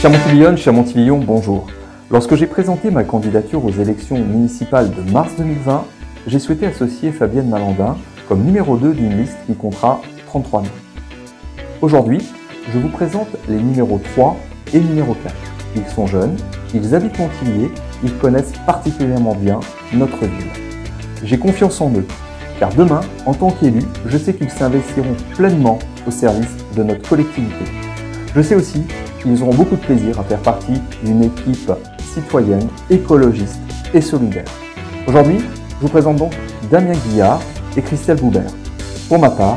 Chère Montillionne, cher Montillon, bonjour. Lorsque j'ai présenté ma candidature aux élections municipales de mars 2020, j'ai souhaité associer Fabienne Malandin comme numéro 2 d'une liste qui comptera 33 noms. Aujourd'hui, je vous présente les numéros 3 et numéro 4. Ils sont jeunes, ils habitent Montillier, ils connaissent particulièrement bien notre ville. J'ai confiance en eux, car demain, en tant qu'élus, je sais qu'ils s'investiront pleinement au service de notre collectivité. Je sais aussi qu'ils auront beaucoup de plaisir à faire partie d'une équipe citoyenne, écologiste et solidaire. Aujourd'hui, je vous présente donc Damien Guillard et Christelle Goubert. Pour ma part,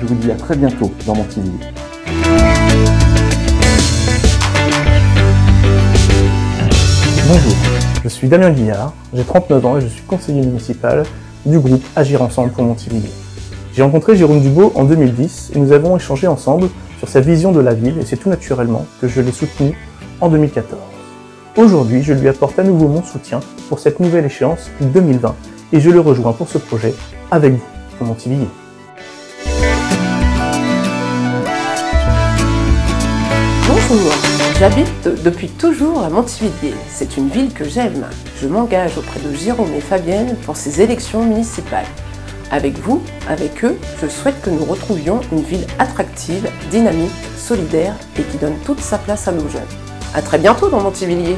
je vous dis à très bientôt dans mon TV. Bonjour, je suis Damien Guillard, j'ai 39 ans et je suis conseiller municipal du groupe Agir Ensemble pour Montivilliers. J'ai rencontré Jérôme Dubo en 2010 et nous avons échangé ensemble sur sa vision de la ville et c'est tout naturellement que je l'ai soutenu en 2014. Aujourd'hui, je lui apporte à nouveau mon soutien pour cette nouvelle échéance 2020 et je le rejoins pour ce projet avec vous pour Montivilliers. Bonjour, j'habite depuis toujours à Montivilliers. C'est une ville que j'aime. Je m'engage auprès de Jérôme et Fabienne pour ces élections municipales. Avec vous, avec eux, je souhaite que nous retrouvions une ville attractive, dynamique, solidaire et qui donne toute sa place à nos jeunes. A très bientôt dans Montivilliers